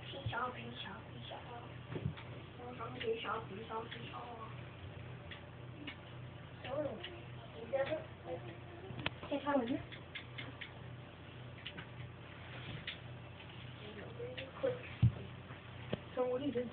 皮小皮小皮小，我想皮小皮小皮小。嗯，你这是介绍人。生活力真。